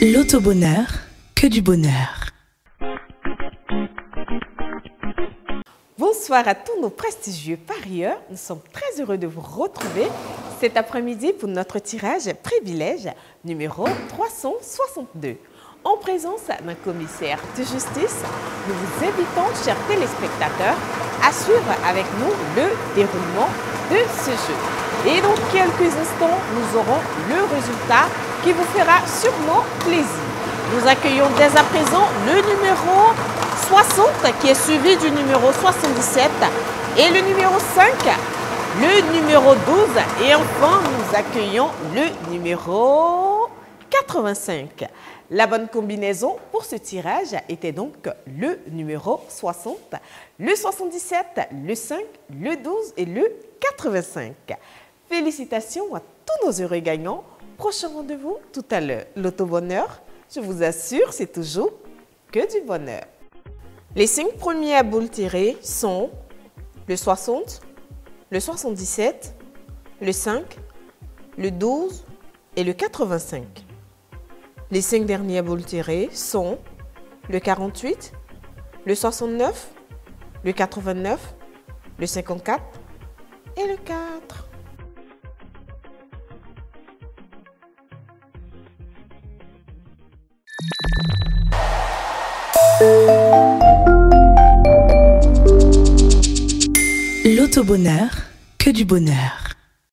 L'autobonheur, que du bonheur. Bonsoir à tous nos prestigieux parieurs. Nous sommes très heureux de vous retrouver cet après-midi pour notre tirage privilège numéro 362. En présence d'un commissaire de justice, nous vous invitons, chers téléspectateurs, à suivre avec nous le déroulement de ce jeu. Et dans quelques instants, nous aurons le résultat qui vous fera sûrement plaisir. Nous accueillons dès à présent le numéro 60 qui est suivi du numéro 77 et le numéro 5, le numéro 12 et enfin nous accueillons le numéro 85. La bonne combinaison pour ce tirage était donc le numéro 60, le 77, le 5, le 12 et le 85. Félicitations à tous nos heureux gagnants. Prochain rendez-vous tout à l'heure. L'auto-bonheur, je vous assure, c'est toujours que du bonheur. Les cinq premiers à boule tirées sont le 60, le 77, le 5, le 12 et le 85. Les cinq derniers à boule tirées sont le 48, le 69, le 89, le 54 et le 4. L'autobonheur, que du bonheur.